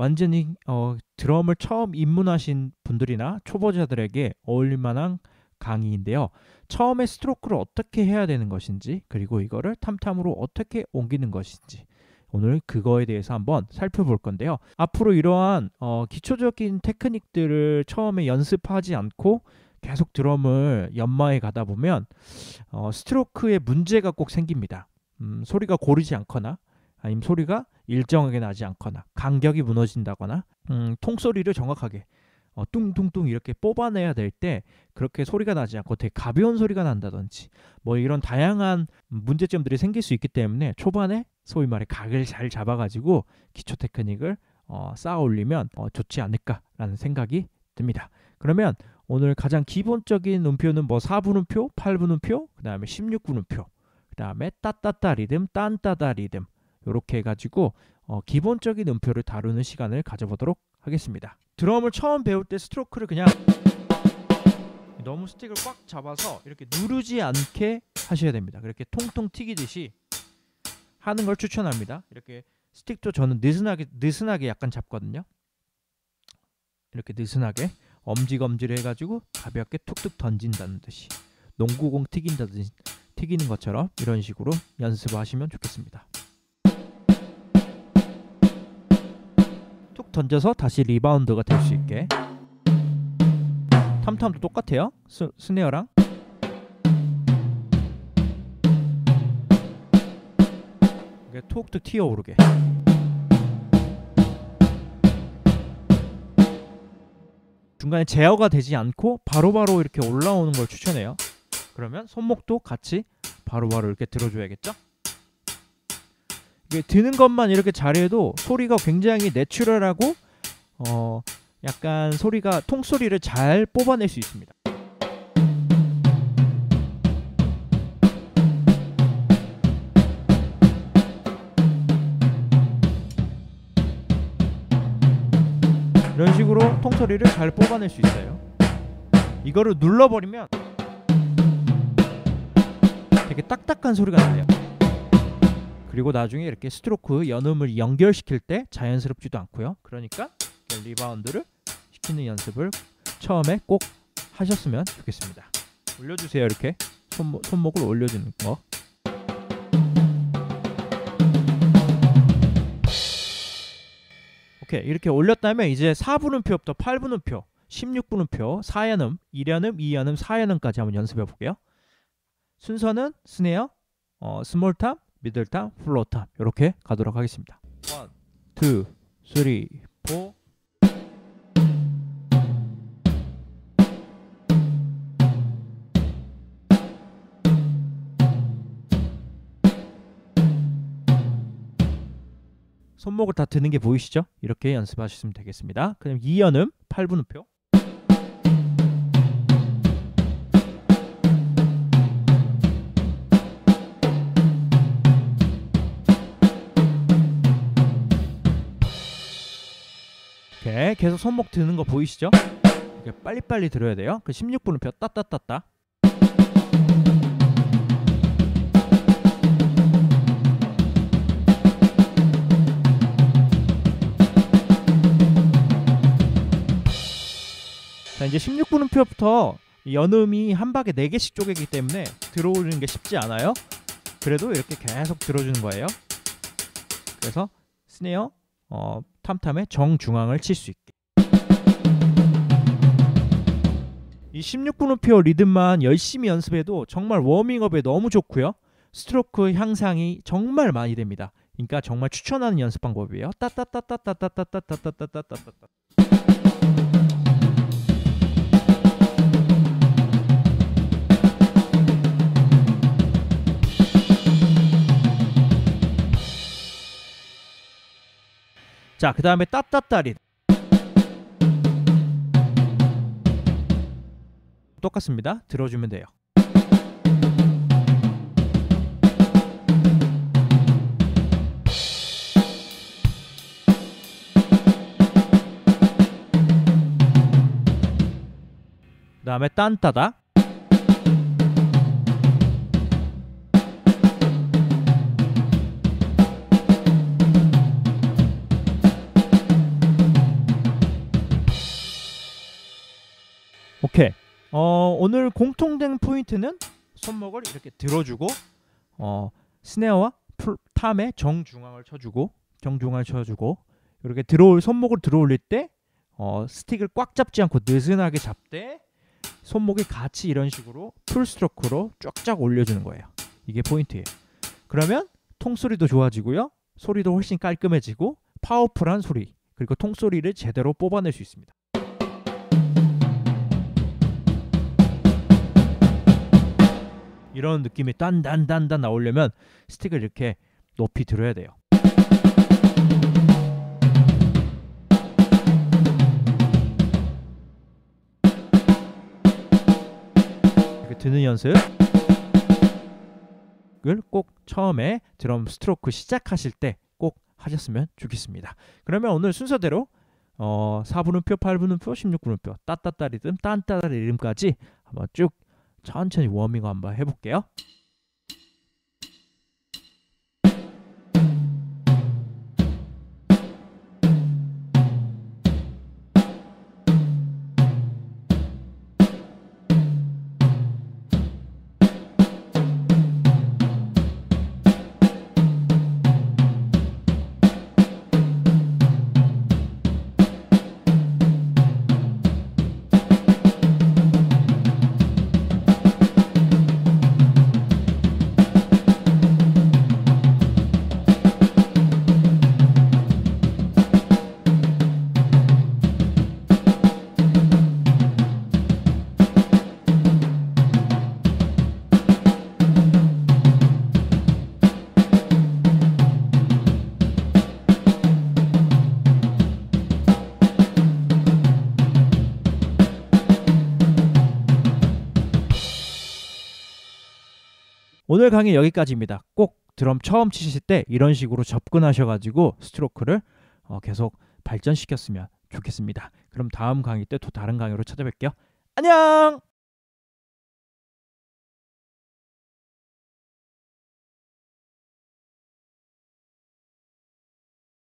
완전히 어, 드럼을 처음 입문하신 분들이나 초보자들에게 어울릴 만한 강의인데요. 처음에 스트로크를 어떻게 해야 되는 것인지 그리고 이거를 탐탐으로 어떻게 옮기는 것인지 오늘 그거에 대해서 한번 살펴볼 건데요. 앞으로 이러한 어, 기초적인 테크닉들을 처음에 연습하지 않고 계속 드럼을 연마해 가다 보면 어, 스트로크에 문제가 꼭 생깁니다. 음, 소리가 고르지 않거나 아니면 소리가 일정하게 나지 않거나 간격이 무너진다거나 음, 통소리를 정확하게 어, 뚱뚱뚱 이렇게 뽑아내야 될 때 그렇게 소리가 나지 않고 되게 가벼운 소리가 난다든지 뭐 이런 다양한 문제점들이 생길 수 있기 때문에 초반에 소위 말해 각을 잘 잡아가지고 기초 테크닉을 어, 쌓아 올리면 어, 좋지 않을까라는 생각이 듭니다. 그러면 오늘 가장 기본적인 음표는 뭐 4분음표, 8분음표, 그 다음에 16분음표, 그 다음에 따따따 리듬, 딴따다 리듬 이렇게 해가지고 어, 기본적인 음표를 다루는 시간을 가져보도록 하겠습니다. 드럼을 처음 배울 때 스트로크를 그냥 너무 스틱을 꽉 잡아서 이렇게 누르지 않게 하셔야 됩니다. 그렇게 통통 튀기듯이 하는 걸 추천합니다. 이렇게 스틱도 저는 느슨하게 느슨하게 약간 잡거든요. 이렇게 느슨하게 엄지검지를 해가지고 가볍게 툭툭 던진다는 듯이 농구공 튀긴다든지 튀기는 것처럼 이런 식으로 연습하시면 좋겠습니다. 툭 던져서 다시 리바운드가 될 수 있게. 탐탐도 똑같아요? 스, 스네어랑? 이게 튀어오르게. 중간에 제어가 되지 않고 바로바로 바로 이렇게 올라오는 걸 추천해요. 그러면 손목도 같이 바로바로 바로 이렇게 들어줘야겠죠 이게 드는 것만 이렇게 잘해도 소리가 굉장히 내추럴하고 어 약간 소리가 통소리를 잘 뽑아낼 수 있습니다. 이런 식으로 통소리를 잘 뽑아낼 수 있어요. 이거를 눌러버리면 되게 딱딱한 소리가 나요. 그리고 나중에 이렇게 스트로크 연음을 연결시킬 때 자연스럽지도 않고요. 그러니까 리바운드를 시키는 연습을 처음에 꼭 하셨으면 좋겠습니다. 올려주세요 이렇게 손목, 손목을 올려주는 거. 오케이 이렇게 올렸다면 이제 4분음표부터 8분음표 16분음표 4연음 1연음 2연음 4연음까지 한번 연습해 볼게요. 순서는 스네어, 어, small tom, middle tom, floor tom 이렇게 가도록 하겠습니다. 1, 2, 3, 4 손목을 다 드는 게 보이시죠? 이렇게 연습하시면 되겠습니다. 그럼 2연음 8분 음표 이렇게 계속 손목 드는 거 보이시죠? 이렇게 빨리빨리 들어야 돼요. 그 16분음표 따따따따. 자 이제 16분음표부터 연음이 한 박에 4개씩 쪼개기 때문에 들어오는 게 쉽지 않아요. 그래도 이렇게 계속 들어주는 거예요. 그래서 스네어 어, 탐탐의 정중앙을 칠 수 있게. 이 16분음표 리듬만 열심히 연습해도 정말 워밍업에 너무 좋고요. 스트로크 향상이 정말 많이 됩니다. 그러니까 정말 추천하는 연습 방법이에요. 따따따따따따따따따따따따따 자, 그 다음에 따따따리 똑같습니다. 들어주면 돼요. 그 다음에 딴따다 오케이. 어, 오늘 공통된 포인트는 손목을 이렇게 들어주고 어, 스네어와 floor tom의 정중앙을 쳐주고 정중앙을 쳐주고 이렇게 들어올 손목을 들어올릴 때 어, 스틱을 꽉 잡지 않고 느슨하게 잡되 손목이 같이 이런 식으로 full stroke로 쫙쫙 올려주는 거예요. 이게 포인트예요. 그러면 통소리도 좋아지고요. 소리도 훨씬 깔끔해지고 파워풀한 소리 그리고 통소리를 제대로 뽑아낼 수 있습니다. 이런 느낌이 딴딴딴딴 나오려면 스틱을 이렇게 높이 들어야 돼요. 이렇게 드는 연습 을 꼭 처음에 드럼 스트로크 시작하실 때 꼭 하셨으면 좋겠습니다. 그러면 오늘 순서대로 어, 4분음표, 8분음표, 16분음표, 따따따 리듬, 딴따따 리듬까지 한번 쭉 천천히 워밍 한번 해볼게요. 오늘 강의 여기까지입니다. 꼭 드럼 처음 치실 때 이런 식으로 접근하셔가지고 스트로크를 어, 계속 발전시켰으면 좋겠습니다. 그럼 다음 강의 때 또 다른 강의로 찾아뵐게요. 안녕!